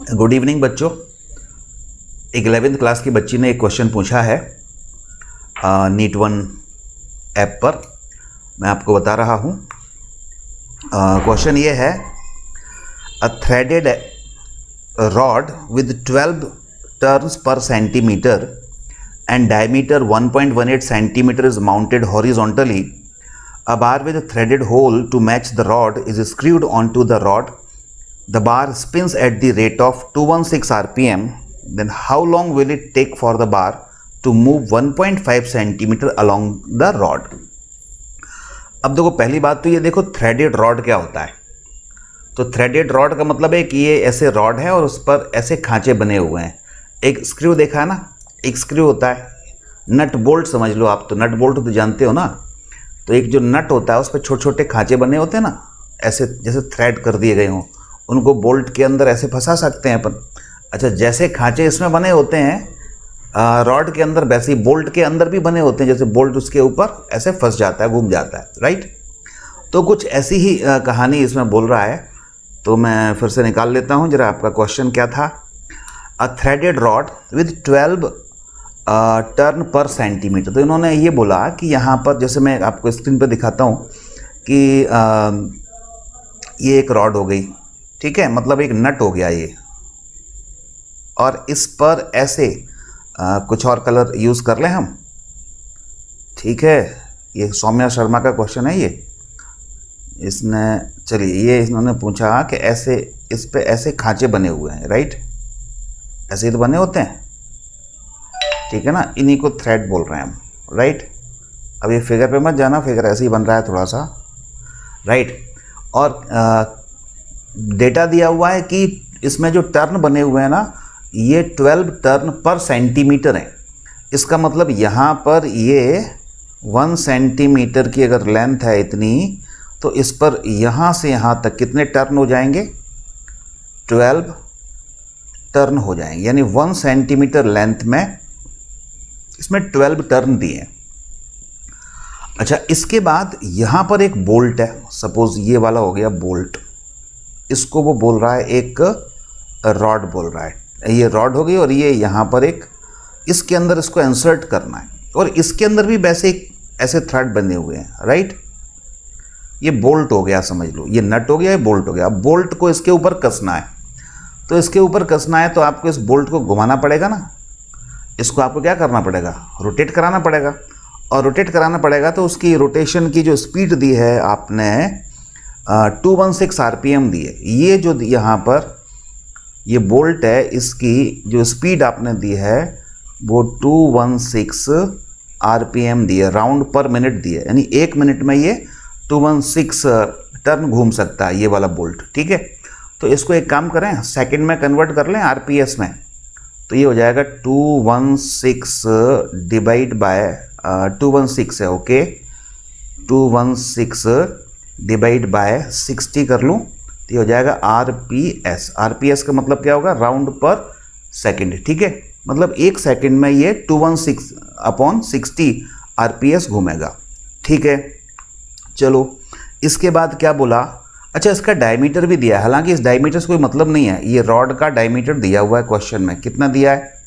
Good evening बच्चों. एक eleventh class की बच्ची ने एक क्वेश्चन पूछा है नीट वन ऐप पर. मैं आपको बता रहा हूँ. क्वेश्चन ये है a threaded rod with 12 turns per centimetre and diameter 1.18 centimetre is mounted horizontally a bar with threaded hole to match the rod is screwed onto the rod The bar spins at the rate of 216 rpm. Then how long will it take for the bar to move 1.5 centimeter along the rod? अब देखो, पहली बात तो ये देखो threaded rod क्या होता है? तो थ्रेडेड रॉड का मतलब है कि ये ऐसे रॉड है और उस पर ऐसे खांचे बने हुए हैं। एक स्क्रू देखा है ना? एक स्क्रू होता है। नट बोल्ट समझ लो आप तो। नट बोल्ट तो जानते हो ना? तो एक जो नट होता है, उस पर छोटे छोटे खांचे बने होते हैं ना? ऐसे जैसे थ्रेड कर दिए गए हों। उनको बोल्ट के अंदर ऐसे फंसा सकते हैं अपन। अच्छा जैसे खांचे इसमें बने होते हैं रॉड के अंदर वैसे ही बोल्ट के अंदर भी बने होते हैं जैसे बोल्ट उसके ऊपर ऐसे फंस जाता है घूम जाता है राइट तो कुछ ऐसी ही कहानी इसमें बोल रहा है। तो मैं फिर से निकाल लेता हूँ जरा आपका क्वेश्चन क्या था? A threaded rod with twelve turn per centimetre तो इन्होंने ये बोला कि यहाँ पर जैसे मैं आपको स्क्रीन पर दिखाता हूँ कि आ, ये एक रॉड हो गई। ठीक है? मतलब एक नट हो गया ये। और इस पर ऐसे आ, कुछ और कलर यूज़ कर लें हम। ठीक है? ये सौम्या शर्मा का क्वेश्चन है ये। इसने चलिए ये इन्होंने पूछा कि ऐसे इस पे ऐसे खांचे बने हुए हैं राइट? ऐसे ही तो बने होते हैं। ठीक है ना? इन्हीं को थ्रेड बोल रहे हैं हम राइट? अब ये फिगर पे मत जाना फिगर ऐसे ही बन रहा है थोड़ा सा राइट? और आ, डेटा दिया हुआ है कि इसमें जो टर्न बने हुए हैं ना, ये 12 टर्न पर सेंटीमीटर हैं। इसका मतलब यहाँ पर ये वन सेंटीमीटर की अगर लेंथ है इतनी तो इस पर यहाँ से यहाँ तक कितने टर्न हो जाएँगे? 12 टर्न हो जाएँगे। यानी वन सेंटीमीटर लेंथ में इसमें 12 टर्न दिए। अच्छा इसके बाद यहाँ पर एक बोल्ट है। सपोज़ ये वाला हो गया बोल्ट। इसको वो बोल रहा है, एक रॉड बोल रहा है। ये रॉड हो गई और ये यहाँ पर एक, इसके अंदर इसको इंसर्ट करना है। और इसके अंदर भी वैसे एक ऐसे थ्रेड बने हुए हैं राइट ये बोल्ट हो गया, समझ लो। ये नट हो गया, ये बोल्ट हो गया। अब बोल्ट को इसके ऊपर कसना है। तो इसके ऊपर कसना है तो आपको इस बोल्ट को घुमाना पड़ेगा ना। इसको आपको क्या करना पड़ेगा? रोटेट कराना पड़ेगा। और रोटेट कराना पड़ेगा तो उसकी रोटेशन की जो स्पीड दी है आपने two one six R P M दी है ये जो यहाँ पर ये बोल्ट है, इसकी जो स्पीड आपने दी है, वो two one six R P M दी है राउंड पर मिनट दिए। यानी एक मिनट में ये टू वन सिक्स टर्न घूम सकता है, ये वाला बोल्ट, ठीक है? तो इसको एक काम करें सेकंड में कन्वर्ट कर लें आर पी एस में तो ये हो जाएगा two one six divide by two one six है okay two one six divide by sixty कर लूँ तो हो जाएगा R P S R P S का मतलब क्या होगा? राउंड पर सेकेंड ठीक है? मतलब एक सेकेंड में ये two one six upon sixty R P S घूमेगा, ठीक है? चलो, इसके बाद क्या बोला? अच्छा इसका डायमीटर भी दिया है। हालाँकि इस डायमीटर से कोई मतलब नहीं है। ये रॉड का डायमीटर दिया हुआ है क्वेश्चन में। कितना दिया है?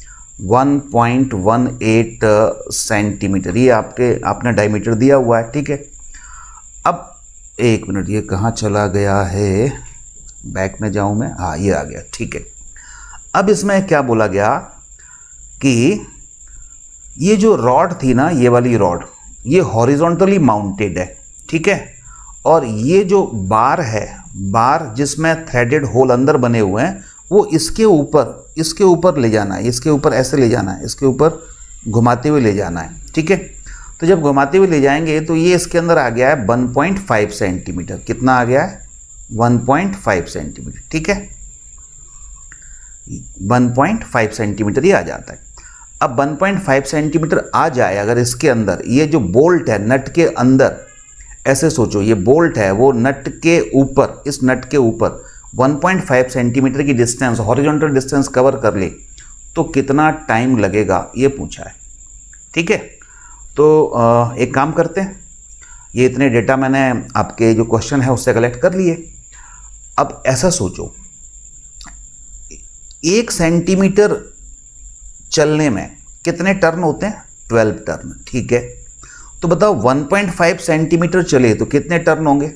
1.18 सेंटीमीटर ये आपके, आपने डायमीटर दिया हुआ है, ठीक है? अब एक मिनट, ये कहाँ चला गया है? बैक में जाऊँ मैं? हाँ ये आ गया, ठीक है। अब इसमें क्या बोला गया कि ये जो रॉड थी ना, ये वाली रॉड ये हॉरिजॉन्टली माउंटेड है, ठीक है? और ये जो बार है, बार जिसमें थ्रेडेड होल अंदर बने हुए हैं, वो इसके ऊपर इसके ऊपर ले जाना है, इसके ऊपर ऐसे ले जाना है, इसके ऊपर घुमाते हुए ले जाना है, ठीक है? तो जब घुमाते हुए ले जाएँगे तो ये इसके अंदर आ गया है 1.5 सेंटीमीटर। कितना आ गया है? 1.5 सेंटीमीटर, ठीक है? 1.5 सेंटीमीटर ये आ जाता है। अब 1.5 सेंटीमीटर आ जाए, अगर इसके अंदर, ये जो बोल्ट है नट के अंदर, ऐसे सोचो, ये बोल्ट है, वो नट के ऊपर, इस नट के ऊपर 1.5 सेंटीमीटर की डिस्टेंस, हॉरिजॉन्टल डिस्टेंस कवर कर ले तो कितना टाइम लगेगा, ये पूछा है, ठीक है? तो एक काम करते हैं। ये इतने डेटा मैंने आपके जो क्वेश्चन है उससे कलेक्ट कर लिए। अब ऐसा सोचो, एक सेंटीमीटर चलने में कितने टर्न होते हैं? ट्वेल्व टर्न ठीक है? तो बताओ 1.5 सेंटीमीटर चले तो कितने टर्न होंगे?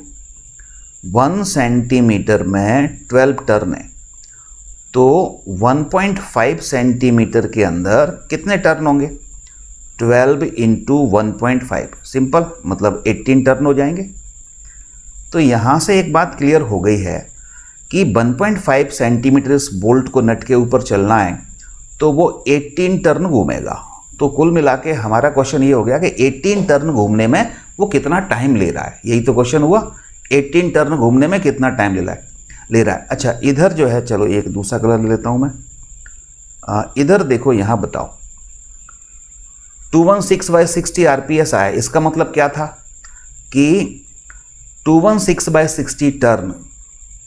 वन सेंटीमीटर में 12 टर्न है। तो 1.5 सेंटीमीटर के अंदर कितने टर्न होंगे? 12 into one point five simple मतलब 18 टर्न हो जाएँगे। तो यहाँ से एक बात क्लियर हो गई है कि 1.5 सेंटीमीटर इस बोल्ट को नट के ऊपर चलना है तो वो 18 टर्न घूमेगा। तो कुल मिला के हमारा क्वेश्चन ये हो गया कि 18 टर्न घूमने में वो कितना टाइम ले रहा है। यही तो क्वेश्चन हुआ। 18 टर्न घूमने में कितना टाइम ले रहा है? ले रहा है। अच्छा इधर जो है चलो एक दूसरा कलर ले लेता हूँ मैं। आ, इधर देखो यहाँ बताओ। Two one six by sixty R P S आया। इसका मतलब क्या था? कि two one six by sixty turn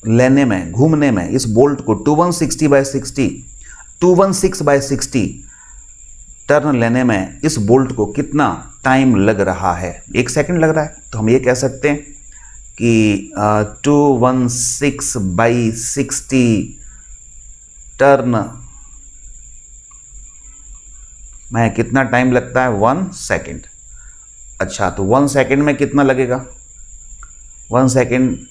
लेने में, घूमने में, इस बोल्ट को two one sixty by sixty two one six by sixty turn लेने में इस बोल्ट को कितना टाइम लग रहा है? एक सेकंड लग रहा है। तो हम ये कह सकते हैं कि two one six by sixty turn में कितना टाइम लगता है? वन सेकेंड अच्छा तो वन सेकेंड में कितना लगेगा? One second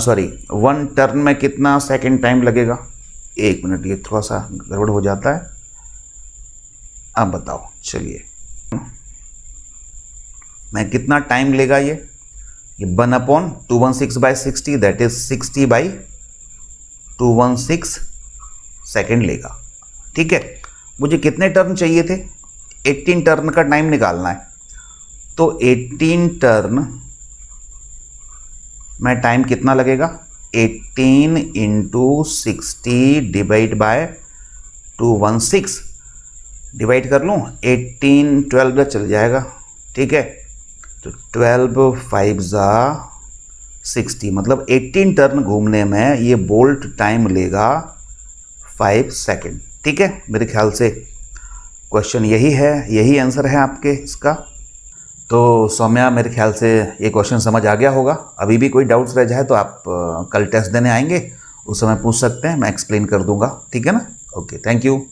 sorry one turn में कितना सेकेंड टाइम लगेगा? एक मिनट ये थोड़ा सा गड़बड़ हो जाता है। अब बताओ, चलिए। मैं कितना टाइम लेगा ये? ये one upon two one six by sixty that is sixty by two one six second लेगा। ठीक है? मुझे कितने टर्न चाहिए थे? एट्टीन टर्न का टाइम निकालना है। तो एट्टीन टर्न में टाइम कितना लगेगा? 18 into sixty divide by two one six divide कर लूँ 18 12 चल जाएगा, ठीक है? तो 12 फाइव ज़ा सिक्सटी मतलब 18 टर्न घूमने में ये बोल्ट टाइम लेगा फाइव सेकेंड ठीक है? मेरे ख्याल से। क्वेश्चन यही है, यही आंसर है आपके इसका। तो सौम्या, मेरे ख्याल से ये क्वेश्चन समझ आ गया होगा। अभी भी कोई डाउट्स रह जाए तो आप कल टेस्ट देने आएँगे, उस समय पूछ सकते हैं, मैं एक्सप्लेन कर दूँगा। ठीक है ना? Okay thank you